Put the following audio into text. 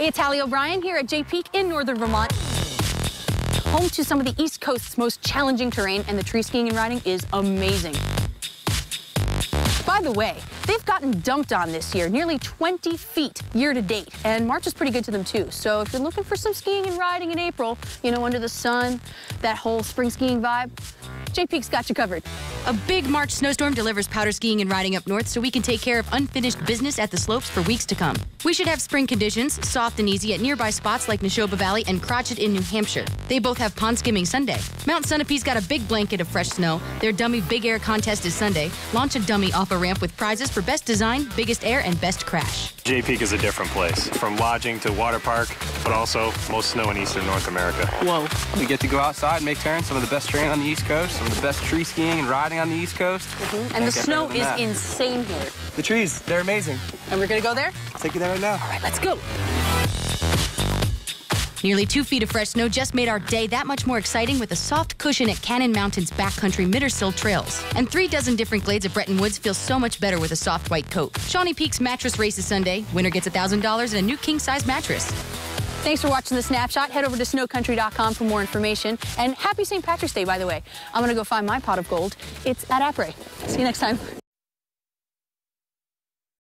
Hey, it's Hallie O'Brien here at Jay Peak in northern Vermont. Home to some of the East Coast's most challenging terrain, and the tree skiing and riding is amazing. By the way, they've gotten dumped on this year, nearly 20 feet year to date, and March is pretty good to them too. So if you're looking for some skiing and riding in April, you know, under the sun, that whole spring skiing vibe, Jay Peak's got you covered. A big March snowstorm delivers powder skiing and riding up north so we can take care of unfinished business at the slopes for weeks to come. We should have spring conditions, soft and easy at nearby spots like Nashoba Valley and Crotched in New Hampshire. They both have pond skimming Sunday. Mount Sunapee's got a big blanket of fresh snow. Their dummy big air contest is Sunday. Launch a dummy off a ramp with prizes for best design, biggest air, and best crash. Jay Peak is a different place, from lodging to water park, but also most snow in eastern North America. Whoa. We get to go outside, and make turns, some of the best terrain on the East Coast, some of the best tree skiing and riding on the East Coast. Mm-hmm. And the snow is that. insane here. The trees, they're amazing. And we're gonna go there? I'll take you there right now. All right, let's go. Nearly two feet of fresh snow just made our day that much more exciting with a soft cushion at Cannon Mountain's backcountry Mittersill trails. And three dozen different glades of Bretton Woods feel so much better with a soft white coat. Shawnee Peak's mattress races Sunday. Winner gets $1,000 and a new king size mattress. Thanks for watching the snapshot. Head over to snocountry.com for more information. And happy St. Patrick's Day, by the way. I'm going to go find my pot of gold. It's at Apres. See you next time.